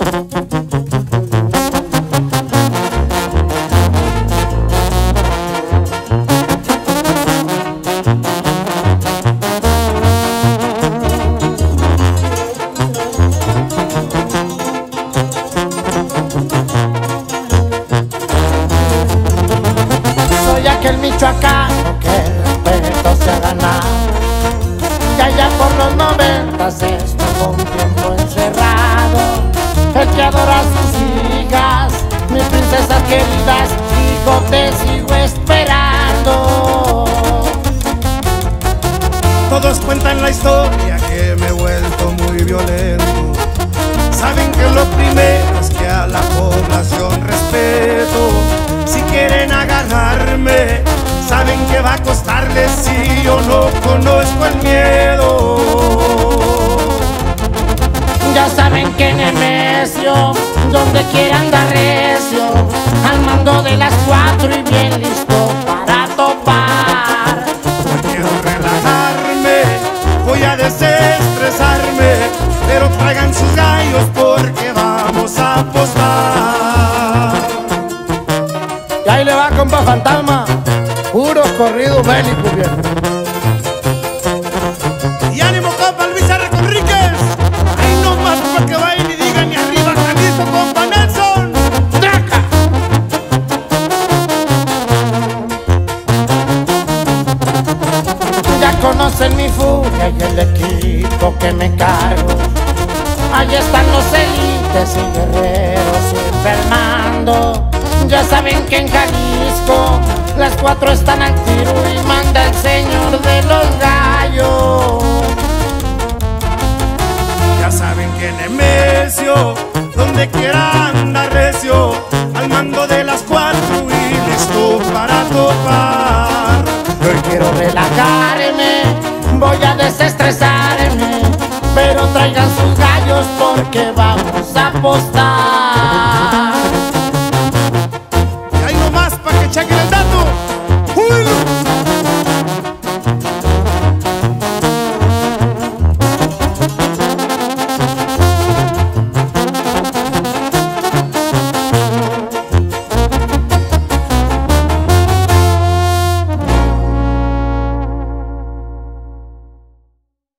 Soy aquel michoacano que el respeto se ha ganado. El que adora a sus hijas, mis princesas queridas, hijo te sigo esperando. Todos cuentan la historia que me he vuelto muy violento. Saben que lo primero es que a la población respeto. Si quieren agarrarme, saben que va a costarles si yo no conozco el miedo. Donde quiera andar recio, al mando de las cuatro y bien listo para topar. No quiero relajarme, voy a desestresarme, pero traigan sus gallos porque vamos a apostar. Y ahí le va, compa fantasma, puro corrido bélico, viejo. Conocen mi furia y el equipo que me cargo. Allí están los élites y guerreros enfermando. Ya saben que en Jalisco las cuatro están al tiro y manda el señor de los gallos. Ya saben que Nemesio, donde quiera anda recio, al mando de las cuatro y listo para topar. Hoy quiero relajarme, voy a desestresarme, pero traigan sus gallos porque vamos a apostar.